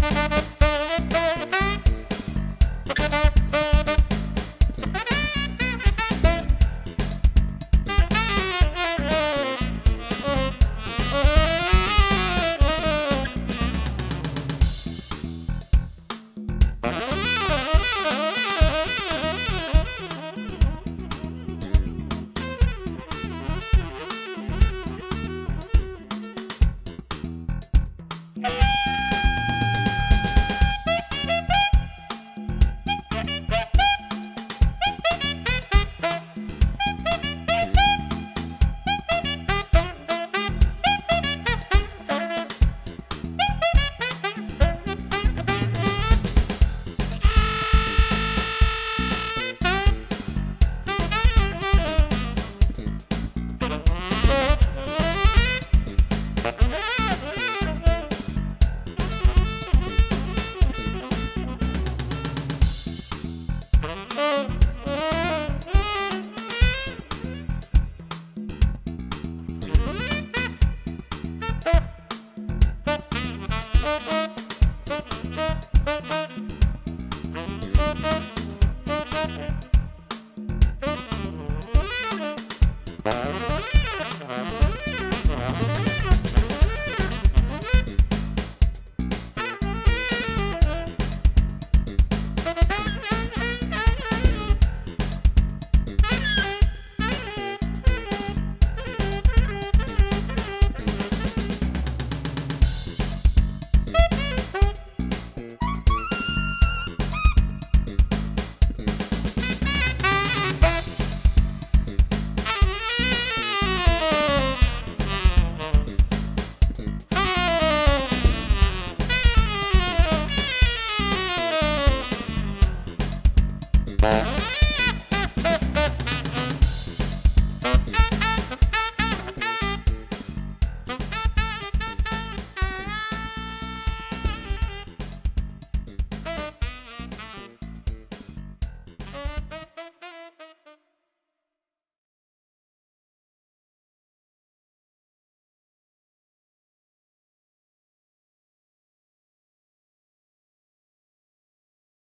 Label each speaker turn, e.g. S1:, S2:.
S1: Thank you. Thank you. Bye.